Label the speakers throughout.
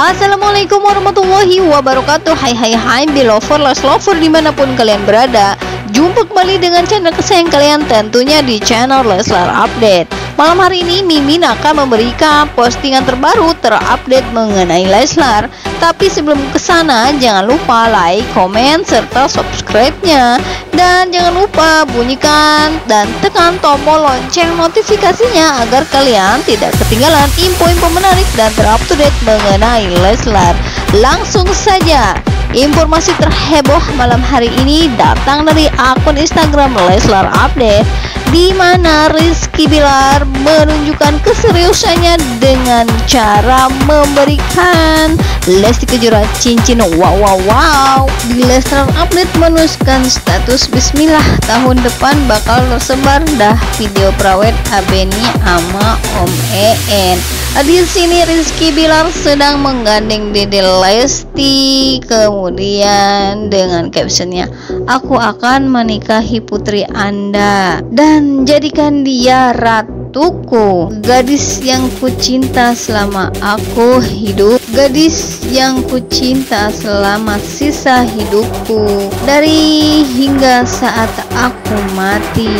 Speaker 1: Assalamualaikum warahmatullahi wabarakatuh. Hai hai hai belover lover lover di mana pun kalian berada. Jumpa kembali dengan channel kesayangan kalian tentunya di channel Leslar Update Malam hari ini Mimin akan memberikan postingan terbaru terupdate mengenai Leslar. Tapi sebelum ke sana jangan lupa like, komen, serta subscribe-nya. Dan jangan lupa bunyikan dan tekan tombol lonceng notifikasinya Agar kalian tidak ketinggalan info-info menarik dan terupdate mengenai Leslar. Langsung saja Informasi terheboh malam hari ini datang dari akun Instagram Leslar Update di mana Rizky Bilar menunjukkan keseriusannya dengan cara memberikan Lesti Kejora cincin wow wow wow. Di Leslar Update menuliskan status Bismillah. Tahun depan bakal tersebar dah video prawet Abeni ama Om En di sini Rizky Bilar sedang menggandeng Dede Lesti. Kemudian dengan captionnya aku akan menikahi putri anda dan jadikan dia ratuku gadis yang kucinta selama aku hidup gadis yang kucinta selama sisa hidupku. Dari hingga saat aku mati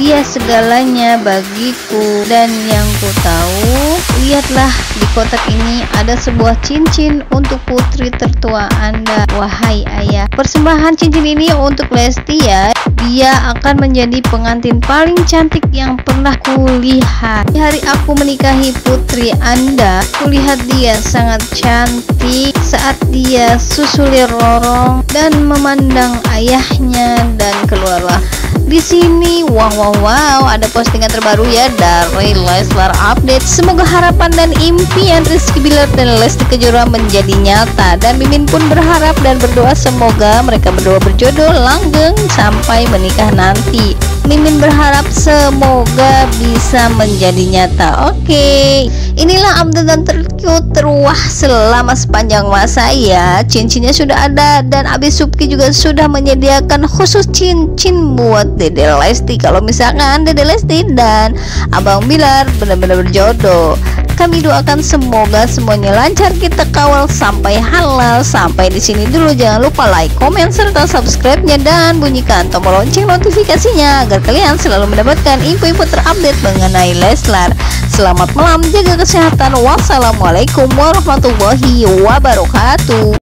Speaker 1: dia segalanya bagiku. Dan yang ku tahu lihatlah di kotak ini ada sebuah cincin untuk putri tertua anda. Wahai ayah persembahan cincin ini untuk Lesti ya dia akan menjadi pengantin paling cantik yang pernah kulihat. Di hari aku menikahi putri anda kulihat dia sangat cantik saat dia susuli rorong dan memandang ayahnya dan keluarlah sini. Wow wow wow. Ada postingan terbaru ya dari Leslar Update. Semoga harapan dan impian Rizky Bilar dan Lesti Kejora menjadi nyata. Dan Mimin pun berharap dan berdoa semoga mereka berdua berjodoh langgeng sampai menikah nanti. Mimin berharap semoga bisa menjadi nyata. Oke. okay. Inilah update tercute terwah selama sepanjang masa ya cincinnya sudah ada dan Abi Subki juga sudah menyediakan khusus cincin buat Dede Lesti. Kalau misalkan Dede Lesti dan Abang Bilar benar-benar berjodoh kami doakan semoga semuanya lancar. Kita kawal sampai halal. Sampai di sini dulu. Jangan lupa like komen serta subscribe-nya dan bunyikan tombol lonceng notifikasinya agar kalian selalu mendapatkan info-info terupdate mengenai Leslar selamat malam jaga kesehatan. Wassalamualaikum warahmatullahi wabarakatuh